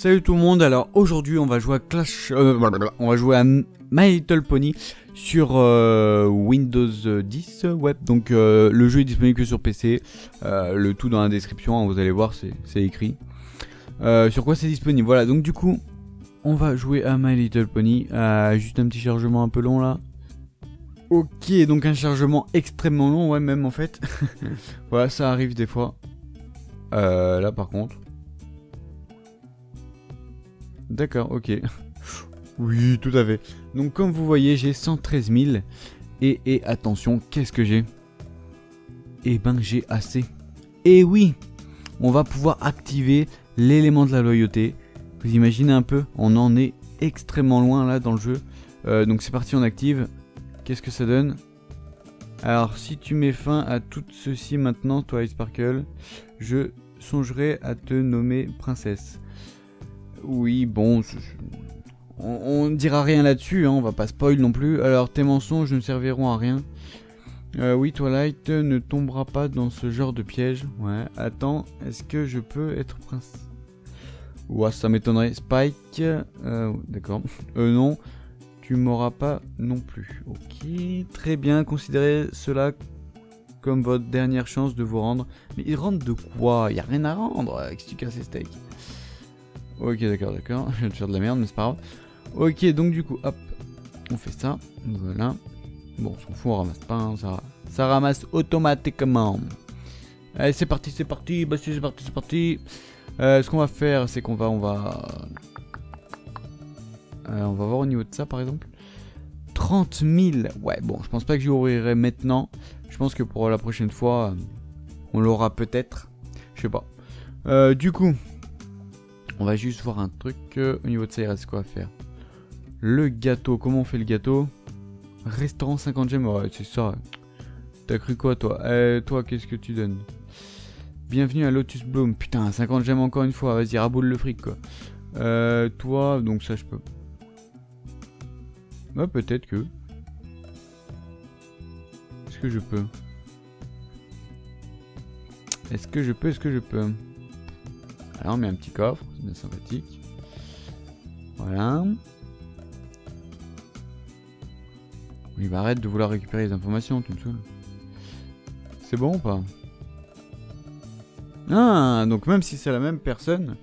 Salut tout le monde, alors aujourd'hui on va jouer à Clash... euh, on va jouer à My Little Pony sur euh, Windows 10 web, donc euh, le jeu est disponible que sur PC, euh, le tout dans la description, hein, vous allez voir c'est écrit. Euh, sur quoi c'est disponible, voilà, donc du coup on va jouer à My Little Pony, euh, juste un petit chargement un peu long là. Ok, donc un chargement extrêmement long, ouais même en fait. voilà, ça arrive des fois. Euh, là par contre. D'accord, ok. Oui, tout à fait. Donc comme vous voyez, j'ai 113 000. Et, et attention, qu'est-ce que j'ai? Eh ben, j'ai assez. Et oui On va pouvoir activer l'élément de la loyauté. Vous imaginez un peu On en est extrêmement loin là dans le jeu. Euh, donc c'est parti, on active. Qu'est-ce que ça donne? Alors, si tu mets fin à tout ceci maintenant, toi, Sparkle, je songerai à te nommer princesse. Oui, bon, on, on dira rien là-dessus, hein, on va pas spoil non plus. Alors, tes mensonges ne serviront à rien. Euh, oui, Twilight ne tombera pas dans ce genre de piège. Ouais, attends, est-ce que je peux être prince? Ouah, ça m'étonnerait. Spike, euh, d'accord. Euh, non, tu m'auras pas non plus. Ok, très bien, considérez cela comme votre dernière chance de vous rendre. Mais il rentre de quoi? Y a rien à rendre avec casses les steaks. Ok, d'accord, d'accord. Je viens de faire de la merde, mais c'est pas grave. Ok, donc du coup, hop, on fait ça. Voilà. Bon, on s'en fout, on ramasse pas. hein, ça, ça ramasse automatiquement. Allez, c'est parti, c'est parti. Bah, c'est parti, c'est parti. Euh, ce qu'on va faire, c'est qu'on va, on va, Euh, on va voir au niveau de ça, par exemple. 30 000. Ouais, bon, je pense pas que j'y ouvrirai maintenant. Je pense que pour la prochaine fois, euh, on l'aura peut-être. Je sais pas. Du coup, on va juste voir un truc. euh, au niveau de ça, il reste quoi à faire Le gâteau. Comment on fait le gâteau? Restaurant 50 gemmes. Ouais, c'est ça. T'as cru quoi, toi? Euh, Toi, qu'est-ce que tu donnes? Bienvenue à Lotus Bloom. Putain, 50 gemmes encore une fois. Vas-y, raboule le fric, quoi. Euh, toi, donc ça, je peux. Ouais, peut-être que. Est-ce que je peux? Est-ce que je peux? Est-ce que je peux? Alors, on met un petit coffre, c'est bien sympathique. Voilà. Oui, bah arrête de vouloir récupérer les informations, tu me saoules. C'est bon ou pas? Ah, donc même si c'est la même personne,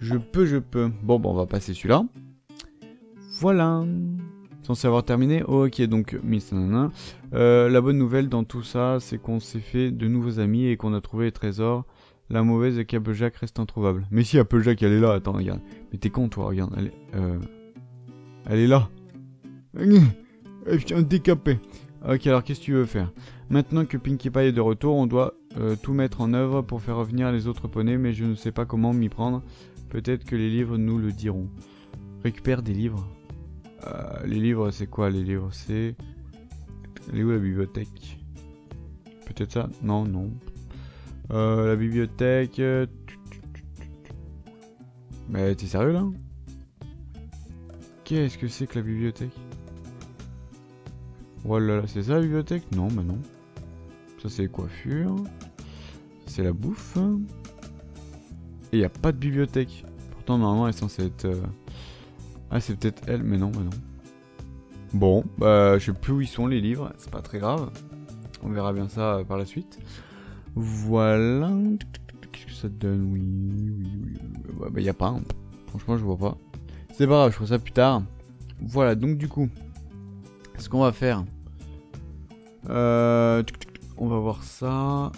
je peux, je peux. Bon, bah on va passer celui-là. Voilà. Censé avoir terminé Ok, donc Miss Nanana. Euh, la bonne nouvelle dans tout ça, c'est qu'on s'est fait de nouveaux amis et qu'on a trouvé les trésors. La mauvaise est qu'Applejack reste introuvable. Mais si Applejack, elle est là, attends, regarde. Mais t'es con, toi, regarde. Elle est, euh... elle est là. Eh, putain, décapé. Ok, alors qu'est-ce que tu veux faire? Maintenant que Pinkie Pie est de retour, on doit euh, tout mettre en œuvre pour faire revenir les autres poneys, mais je ne sais pas comment m'y prendre. Peut-être que les livres nous le diront. Récupère des livres. Euh, les livres, c'est quoi les livres? C'est. Elle est où la bibliothèque? Peut-être ça? Non, non. Euh, la bibliothèque. euh, Mais t'es sérieux là? Qu'est-ce que c'est que la bibliothèque? Oh là là, c'est ça la bibliothèque? Non, bah non. Ça c'est les coiffures. C'est la bouffe. Et y a pas de bibliothèque. Pourtant normalement elle est censée être... euh, Ah c'est peut-être elle, mais non, bah non. Bon, bah je sais plus où ils sont les livres, c'est pas très grave. On verra bien ça par la suite. Voilà. Qu'est-ce que ça donne? Oui, oui, oui. Ouais, bah y a pas. Franchement je vois pas. C'est pas grave, je ferai ça plus tard. Voilà, donc du coup, ce qu'on va faire, euh, on va voir ça.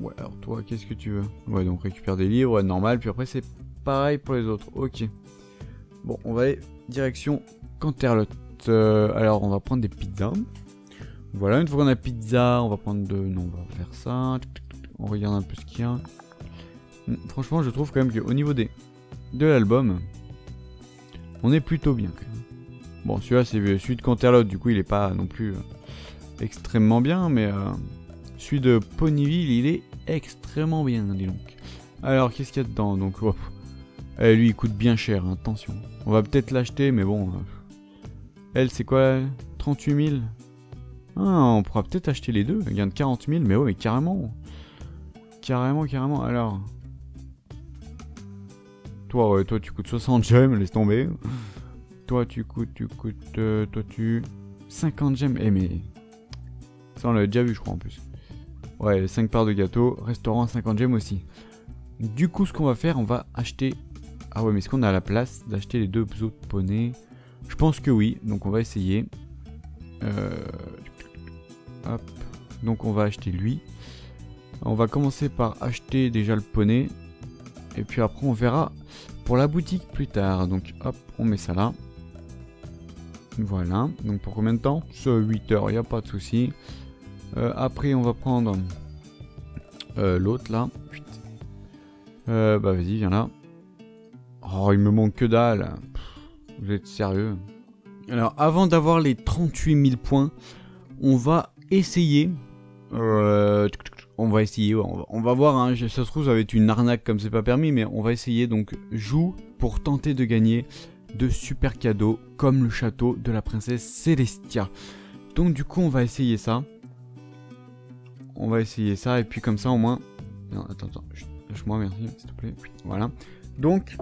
Ouais, alors toi, qu'est-ce que tu veux? Ouais, donc récupère des livres, normal. Puis après, c'est pareil pour les autres. Ok. Bon, on va aller direction Canterlot. Euh, alors, on va prendre des pizzas. Voilà, une fois qu'on a pizza, on va prendre de. Non, on va faire ça. On regarde un peu ce qu'il y a. Hmm, Franchement, je trouve quand même qu'au niveau des de l'album, on est plutôt bien. Bon, celui-là, c'est celui de Canterlot, du coup, il est pas non plus euh, extrêmement bien, mais euh, celui de Ponyville, il est extrêmement bien, dis donc. Alors, qu'est-ce qu'il y a dedans Donc, oh, eh, lui, il coûte bien cher, hein, attention. On va peut-être l'acheter, mais bon. euh, elle, c'est quoi elle 38 000 Ah, on pourra peut-être acheter les deux. Il gagne 40 000, mais ouais, mais carrément. Carrément, carrément. Alors. Toi, ouais, toi tu coûtes 60 gemmes, laisse tomber. Toi tu coûtes, tu coûtes, euh, toi tu... 50 gemmes. Eh mais... Ça on l'avait déjà vu je crois en plus. Ouais, 5 parts de gâteau, restaurant 50 gemmes aussi. Du coup ce qu'on va faire, on va acheter... Ah ouais mais est-ce qu'on a la place d'acheter les deux autres poneys? Je pense que oui, donc on va essayer. Euh... Hop. Donc on va acheter lui. On va commencer par acheter déjà le poney. Et puis après on verra pour la boutique plus tard. Donc hop, on met ça là. Voilà. Donc pour combien de temps? 8 heures, il n'y a pas de souci. Euh, après on va prendre euh, l'autre là. Euh, bah vas-y, viens là. Oh, il me manque que dalle. vous êtes sérieux? Alors avant d'avoir les 38 000 points, on va essayer euh, on va essayer, on, va, voir, hein, ça se trouve ça va être une arnaque comme c'est pas permis, mais on va essayer donc joue pour tenter de gagner de super cadeaux comme le château de la princesse Célestia. Donc du coup on va essayer ça. On va essayer ça et puis comme ça au moins... Non attends, attends, lâche-moi merci s'il te plaît. Voilà. Donc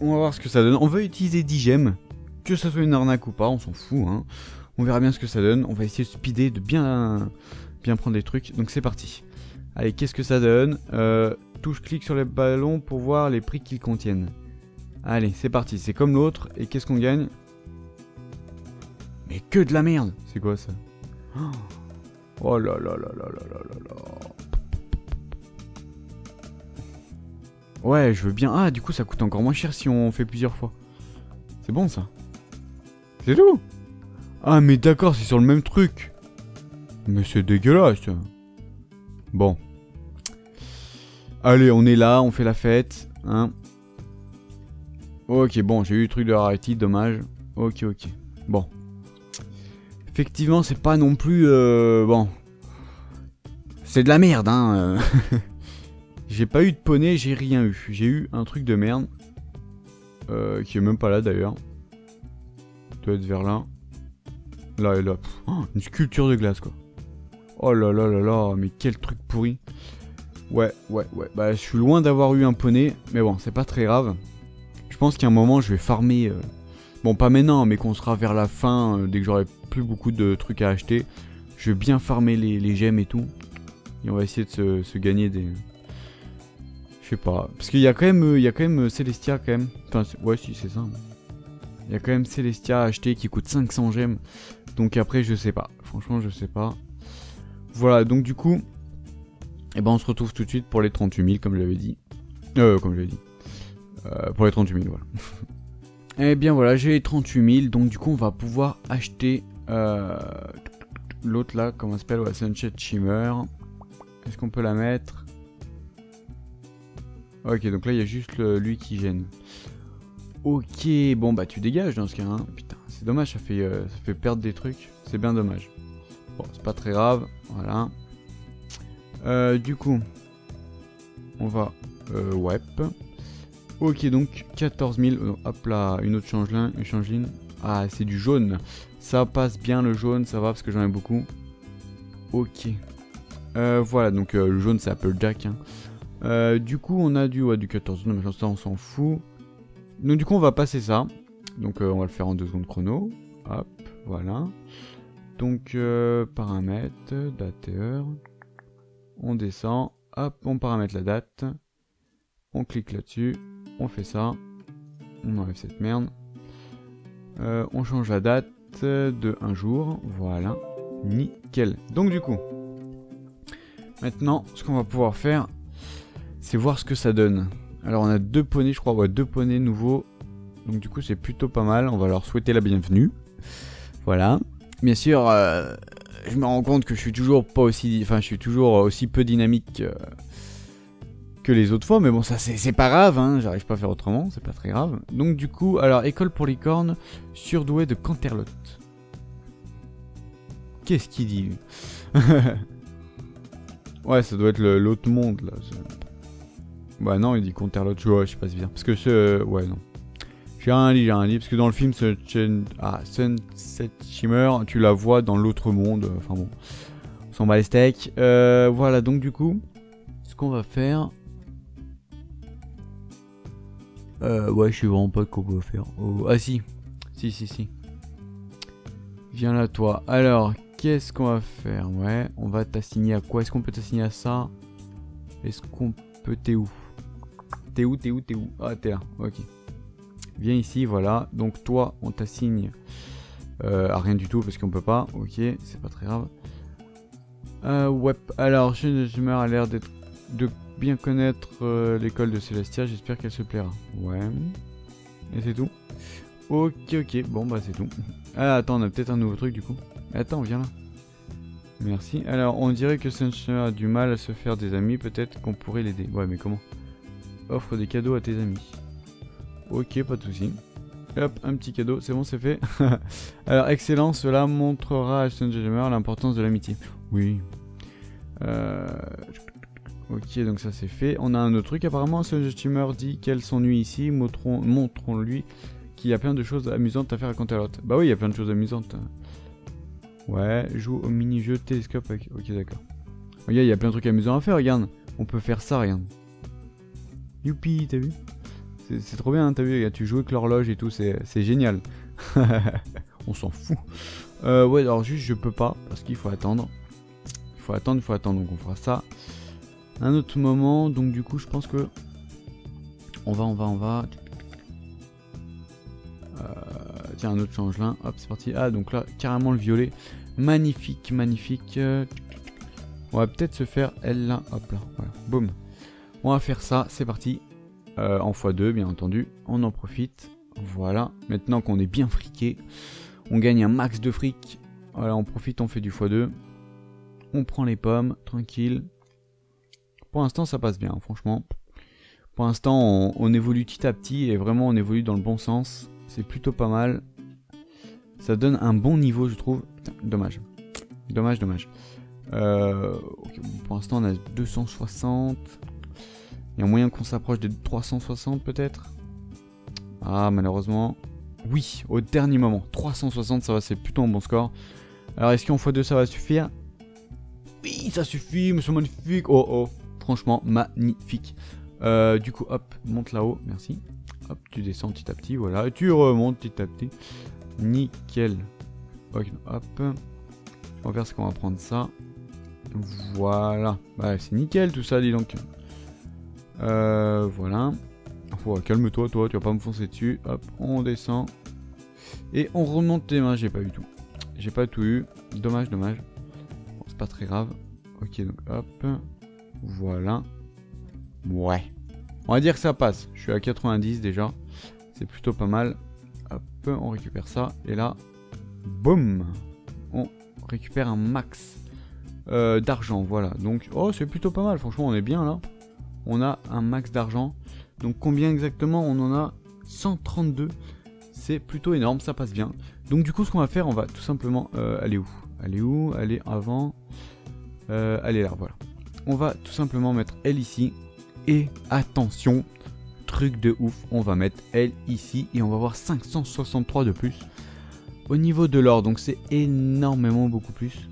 on va voir ce que ça donne. On va utiliser 10 gemmes. Que ça soit une arnaque ou pas, on s'en fout. Hein. On verra bien ce que ça donne. On va essayer de speeder, de bien bien prendre des trucs. Donc c'est parti. Allez, qu'est-ce que ça donne euh, Touche clic sur les ballons pour voir les prix qu'ils contiennent. Allez, c'est parti. C'est comme l'autre. Et qu'est-ce qu'on gagne Mais que de la merde C'est quoi ça Oh là là là là là là là là. Ouais, je veux bien. Ah, du coup, ça coûte encore moins cher si on fait plusieurs fois. C'est bon ça. C'est tout Ah, mais d'accord, c'est sur le même truc. Mais c'est dégueulasse. Bon. Allez, on est là, on fait la fête. Hein. Ok, bon, j'ai eu le truc de Rarity, dommage. Ok, ok. Bon. Effectivement, c'est pas non plus... Euh, bon. C'est de la merde, hein. j'ai pas eu de poney, j'ai rien eu. J'ai eu un truc de merde. Euh, qui est même pas là d'ailleurs. Doit être vers là. Là et là. Oh, une sculpture de glace quoi. Oh là là là là, mais quel truc pourri. Ouais, ouais, ouais. Bah, je suis loin d'avoir eu un poney, mais bon, c'est pas très grave. Je pense qu'à un moment, je vais farmer. Euh, bon, pas maintenant, mais qu'on sera vers la fin, euh, dès que j'aurai plus beaucoup de trucs à acheter. Je vais bien farmer les, gemmes et tout. Et on va essayer de se, gagner des. Je sais pas. Parce qu'il y a quand même, euh, il y a quand même Celestia quand même. Enfin, ouais, si, c'est ça. Il y a quand même Celestia à acheter qui coûte 500 gemmes. Donc après, je sais pas. Franchement, je sais pas. Voilà, donc du coup, eh ben on se retrouve tout de suite pour les 38 000, comme je l'avais dit. Euh, comme je l'avais dit. Euh, pour les 38 000, voilà. eh bien voilà, j'ai les 38 000, donc du coup on va pouvoir acheter euh, l'autre là, comment s'appelle? Ouais, Sunset Shimmer. Est-ce qu'on peut la mettre? Ok, donc là il y a juste lui qui gêne. Ok, bon bah tu dégages dans ce cas. Hein. Putain, c'est dommage, ça fait, euh, ça fait perdre des trucs. C'est bien dommage. Bon, c'est pas très grave. Voilà. Euh, du coup, on va euh, web. Ok, donc 14 000. Euh, hop là, une autre changeline. Une changeline. Ah, c'est du jaune. Ça passe bien le jaune, ça va parce que j'en ai beaucoup. Ok. Voilà, donc le jaune c'est Applejack. Hein. du coup, on a du, ouais, du 14 000, mais ça on s'en fout. Donc du coup, on va passer ça. Donc on va le faire en deux secondes chrono. Hop, voilà. Donc, euh, paramètres, date et heure. On descend. Hop, on paramètre la date. On clique là-dessus. On fait ça. On enlève cette merde. Euh, on change la date de un jour. Voilà. Nickel. Donc du coup, maintenant, ce qu'on va pouvoir faire, c'est voir ce que ça donne. Alors on a deux poneys, je crois, ouais, deux poneys nouveaux. Donc du coup, c'est plutôt pas mal. On va leur souhaiter la bienvenue. Voilà. Bien sûr, euh, je me rends compte que je suis toujours pas aussi, enfin, je suis toujours aussi peu dynamique que, les autres fois, mais bon, ça c'est pas grave, hein, j'arrive pas à faire autrement, c'est pas très grave. Donc du coup, alors école pour licorne, surdoué de Canterlot. Qu'est-ce qu'il dit Ouais, ça doit être l'autre monde là. Bah non, il dit Canterlot, je sais pas si bien. Parce que ce. Ouais, non. J'ai rien dit, j'ai rien dit, parce que dans le film, ce ah, Sunset Shimmer, tu la vois dans l'autre monde. Enfin bon, on s'en bat les steaks. Euh, voilà, donc du coup, ce qu'on va faire. Euh, ouais, je sais vraiment pas qu'on peut faire. Oh, ah si, si, si, si. Viens là, toi. Alors, qu'est-ce qu'on va faire? Ouais, on va t'assigner à quoi? Est-ce qu'on peut t'assigner à ça? Est-ce qu'on peut... T'es où? T'es où T'es où T'es où? Ah, t'es là. Ok. Viens ici, voilà. Donc toi, on t'assigne euh, à rien du tout parce qu'on peut pas. Ok, c'est pas très grave. Euh, ouais. Alors, meurs a l'air d'être de bien connaître euh, l'école de Célestia. J'espère qu'elle se plaira. Ouais. Et c'est tout. Ok, ok. Bon, bah c'est tout. Ah, attends, on a peut-être un nouveau truc du coup. Attends, viens là. Merci. Alors, on dirait que Sunshine a du mal à se faire des amis. Peut-être qu'on pourrait l'aider. Ouais, mais comment? Offre des cadeaux à tes amis. Ok, pas de soucis. Hop, un petit cadeau, c'est bon, c'est fait. Alors, excellent, cela montrera à Gamer l'importance de l'amitié. Oui. Euh... Ok, donc ça c'est fait. On a un autre truc, apparemment, Gamer dit qu'elle s'ennuie ici. Montrons-lui qu'il y a plein de choses amusantes à faire raconter à l'autre. Bah oui, il y a plein de choses amusantes. Ouais, joue au mini-jeu télescope. Ok, d'accord. Regarde, il y a plein de trucs amusants à faire, regarde. On peut faire ça, regarde. Youpi, t'as vu? C'est trop bien, hein, t'as vu, tu joues avec l'horloge et tout, c'est génial. On s'en fout. Euh, ouais, alors juste, je peux pas, parce qu'il faut attendre. Il faut attendre, il faut attendre, donc on fera ça. Un autre moment, donc du coup, je pense que... On va, on va, on va... Euh, tiens, un autre changelin, hop, c'est parti. Ah, donc là, carrément le violet. Magnifique, magnifique. On va peut-être se faire elle là, hop là, voilà, boum. On va faire ça, c'est parti. Euh, en x2, bien entendu. On en profite. Voilà. Maintenant qu'on est bien friqué, on gagne un max de fric. Voilà, on profite, on fait du x2. On prend les pommes, tranquille. Pour l'instant, ça passe bien, franchement. Pour l'instant, on, évolue petit à petit et vraiment, on évolue dans le bon sens. C'est plutôt pas mal. Ça donne un bon niveau, je trouve. dommage. Dommage, dommage. Euh, pour l'instant, on a 260. Il y a moyen qu'on s'approche de 360 peut-être? Ah, malheureusement. Oui, au dernier moment. 360, ça va, c'est plutôt un bon score. Alors, est-ce qu'en x2 ça va suffire? Oui, ça suffit, c'est magnifique. Oh, oh, franchement, magnifique. Euh, du coup, hop, monte là-haut, merci. Hop, tu descends petit à petit, voilà. Et tu remontes petit à petit. Nickel. Ok, hop. On va faire ce qu'on va prendre ça. Voilà. Bah, c'est nickel tout ça, dis donc. Euh, voilà. calme-toi, toi, tu vas pas me foncer dessus. Hop, on descend. Et on remonte les mains, j'ai pas eu tout. J'ai pas tout eu. Dommage, dommage. c'est pas très grave. Ok, donc hop. Voilà. Ouais. On va dire que ça passe. Je suis à 90 déjà. C'est plutôt pas mal. Hop, on récupère ça. Et là, boum. On récupère un max euh, d'argent. Voilà. Donc, oh, c'est plutôt pas mal. Franchement, on est bien là on a un max d'argent. Donc combien exactement On en a? 132. C'est plutôt énorme, ça passe bien. Donc du coup, ce qu'on va faire, on va tout simplement euh, aller où? Aller où? Aller avant. Euh, aller là, voilà. On va tout simplement mettre elle ici. Et attention, truc de ouf, on va mettre elle ici et on va avoir 563 de plus. Au niveau de l'or, donc c'est énormément beaucoup plus.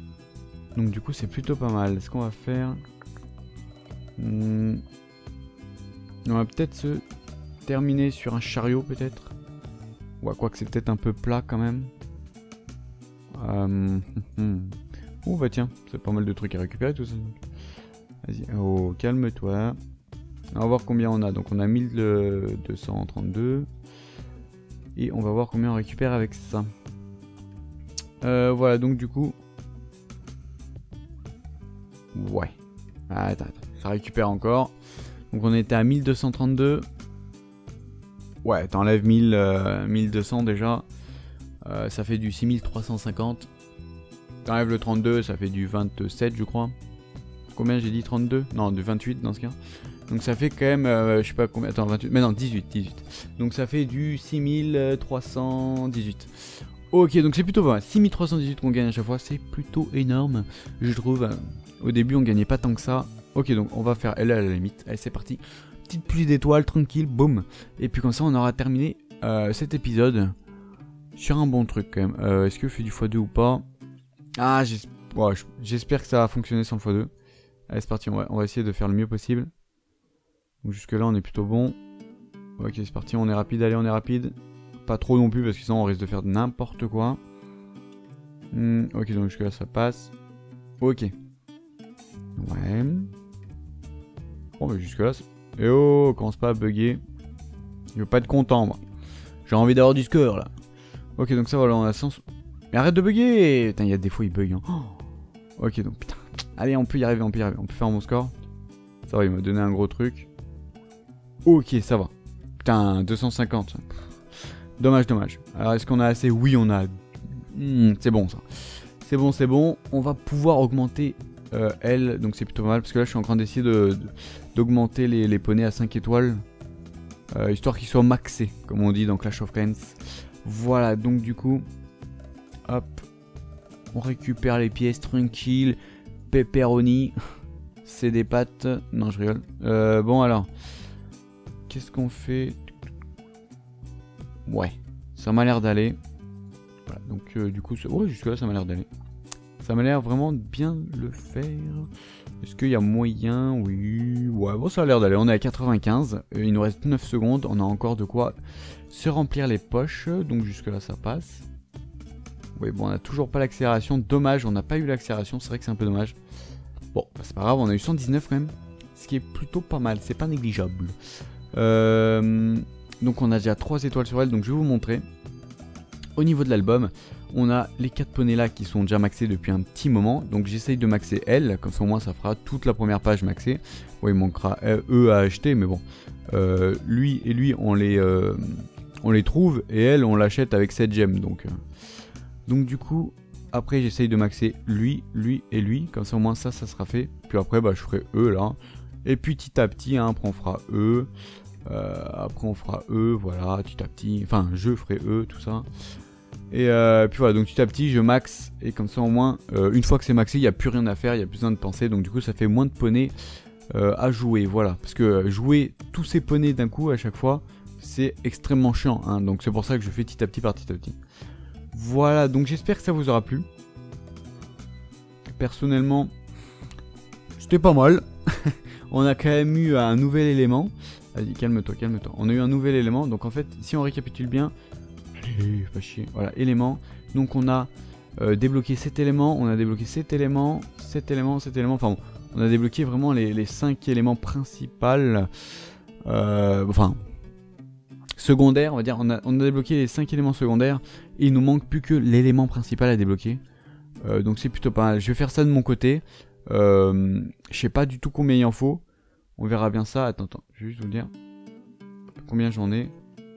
Donc du coup, c'est plutôt pas mal. Ce qu'on va faire... Hmm, on va peut-être se terminer sur un chariot peut-être. Ouais, quoi que c'est peut-être un peu plat quand même. Euh, oh bah tiens, c'est pas mal de trucs à récupérer tout ça. Vas-y, oh calme-toi. On va voir combien on a. Donc on a 1232. Et on va voir combien on récupère avec ça. Euh, voilà, donc du coup... Ouais. attends, attends. Ça récupère encore. Donc on était à 1232. Ouais, t'enlèves 1000, 1200 euh, déjà. Euh, ça fait du 6350. T'enlèves le 32, ça fait du 27 je crois. Combien j'ai dit 32 Non, du 28 dans ce cas. Donc ça fait quand même, euh, je sais pas combien, attends, 28, mais non, 18, 18. Donc ça fait du 6318. Ok, donc c'est plutôt pas mal. 6318 qu'on gagne à chaque fois, c'est plutôt énorme, je trouve. Au début, on gagnait pas tant que ça. Ok, donc on va faire elle à la limite. Allez, c'est parti. Petite pluie d'étoiles, tranquille, boum. Et puis comme ça, on aura terminé euh, cet épisode sur un bon truc quand même. Euh, est-ce que je fais du x2 ou pas? Ah, j'espère que ça va fonctionner sans le x2. Allez, c'est parti, on va, essayer de faire le mieux possible. jusque là, on est plutôt bon. Ok, c'est parti, on est rapide, allez, on est rapide. Pas trop non plus, parce que sinon on risque de faire n'importe quoi. Hmm, ok, donc jusque là ça passe. Ok. Ouais. Bon, mais jusque là, et eh oh, commence pas à bugger. Je veux pas être content, moi. J'ai envie d'avoir du score, là. Ok, donc ça, voilà, on a sens. Mais arrête de bugger Putain, il y a des fois, il bug. Hein. Ok, donc putain. Allez, on peut y arriver, on peut y arriver. On peut faire mon score. Ça va, il m'a donné un gros truc. Ok, ça va. Putain, 250. Dommage, dommage. Alors, est-ce qu'on a assez? Oui, on a. Hmm, c'est bon, ça. C'est bon, c'est bon. On va pouvoir augmenter euh, elle, donc c'est plutôt mal. Parce que là, je suis en train d'essayer d'augmenter les, les, poneys à 5 étoiles. Euh, histoire qu'ils soient maxés, comme on dit dans Clash of Clans. Voilà, donc du coup, hop, on récupère les pièces tranquilles. Pepperoni, c'est des pâtes. Non, je rigole. Euh, bon, alors, qu'est-ce qu'on fait? Ouais, ça m'a l'air d'aller. Voilà, donc du coup, ouais, jusque-là, ça m'a l'air d'aller. Ça m'a l'air vraiment bien le faire. Est-ce qu'il y a moyen? Oui. Ouais, bon, ça a l'air d'aller. On est à 95. Euh, il nous reste 9 secondes. On a encore de quoi se remplir les poches. Donc jusque-là, ça passe. Oui, bon, on n'a toujours pas l'accélération. Dommage, on n'a pas eu l'accélération. C'est vrai que c'est un peu dommage. Bon, bah, c'est pas grave. On a eu 119 quand même. Ce qui est plutôt pas mal. C'est pas négligeable. Euh, donc on a déjà 3 étoiles sur elle. Donc je vais vous montrer. Au niveau de l'album, on a les 4 poneys là qui sont déjà maxés depuis un petit moment. Donc j'essaye de maxer elle, comme ça au moins ça fera toute la première page maxée. Oui, il manquera eux à acheter, mais bon. Euh, lui et lui, on les, euh, on les trouve et elle, on l'achète avec 7 gemmes. Donc, euh. donc du coup, après j'essaye de maxer lui, lui et lui. Comme ça au moins ça, sera fait. Puis après, bah, je ferai eux là. Et puis petit à petit, hein, après on fera eux. après on fera eux, voilà, petit à petit. Enfin, je ferai eux, tout ça. Et euh, puis voilà, donc petit à petit, je max. Et comme ça, au moins, euh, une fois que c'est maxé, il n'y a plus rien à faire, il n'y a plus besoin de penser. Donc du coup, ça fait moins de poneys euh, à jouer. Voilà. Parce que jouer tous ces poneys d'un coup à chaque fois, c'est extrêmement chiant. Hein. Donc c'est pour ça que je fais petit à petit par petit à petit. Voilà, donc j'espère que ça vous aura plu. Personnellement, c'était pas mal. on a quand même eu un nouvel élément. Vas-y, calme-toi, calme-toi. On a eu un nouvel élément. Donc en fait, si on récapitule bien, pas chier. Voilà, élément. Donc on a euh, débloqué cet élément, on a débloqué cet élément, cet élément, cet élément. Enfin bon, on a débloqué vraiment les, les 5 éléments principaux. Euh, enfin, secondaires, on va dire. On a, on a débloqué les 5 éléments secondaires. Et il nous manque plus que l'élément principal à débloquer. Euh, donc c'est plutôt pas mal. Je vais faire ça de mon côté. je sais pas du tout combien il en faut. On verra bien ça. Attends, attends, je vais juste vous dire combien j'en ai.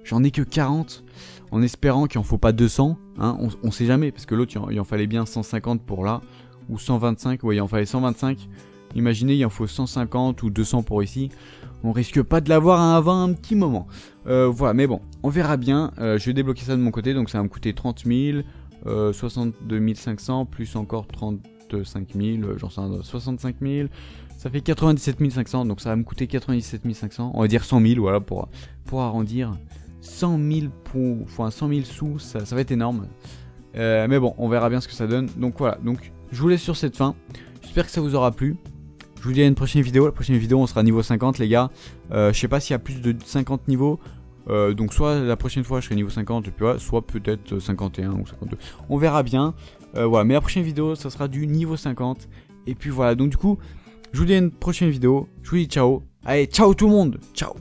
J'en ai que 40 en espérant qu'il en faut pas 200. Hein, on, sait jamais, parce que l'autre, il, en fallait bien 150 pour là, ou 125, ouais, il en fallait 125. Imaginez, il en faut 150 ou 200 pour ici. On risque pas de l'avoir avant un petit moment. Euh, voilà, mais bon, on verra bien. Euh, je vais débloquer ça de mon côté, donc ça va me coûter 30 000, euh, 62 500, plus encore 35 000, j'en sais 65 000. Ça fait 97 500, donc ça va me coûter 97 500. On va dire 100 000, voilà, pour, pour arrondir. 100 000, pour, enfin 100 000 sous, ça, va être énorme. Euh, mais bon, on verra bien ce que ça donne. Donc voilà, donc je vous laisse sur cette fin. J'espère que ça vous aura plu. Je vous dis à une prochaine vidéo. La prochaine vidéo, on sera niveau 50, les gars. Euh, je sais pas s'il y a plus de 50 niveaux. Euh, donc soit la prochaine fois je serai niveau 50 et puis soit peut-être 51 ou 52. On verra bien. voilà, mais la prochaine vidéo ça sera du niveau 50. Et puis voilà, donc du coup, je vous dis à une prochaine vidéo. Je vous dis ciao. Allez, ciao tout le monde. Ciao.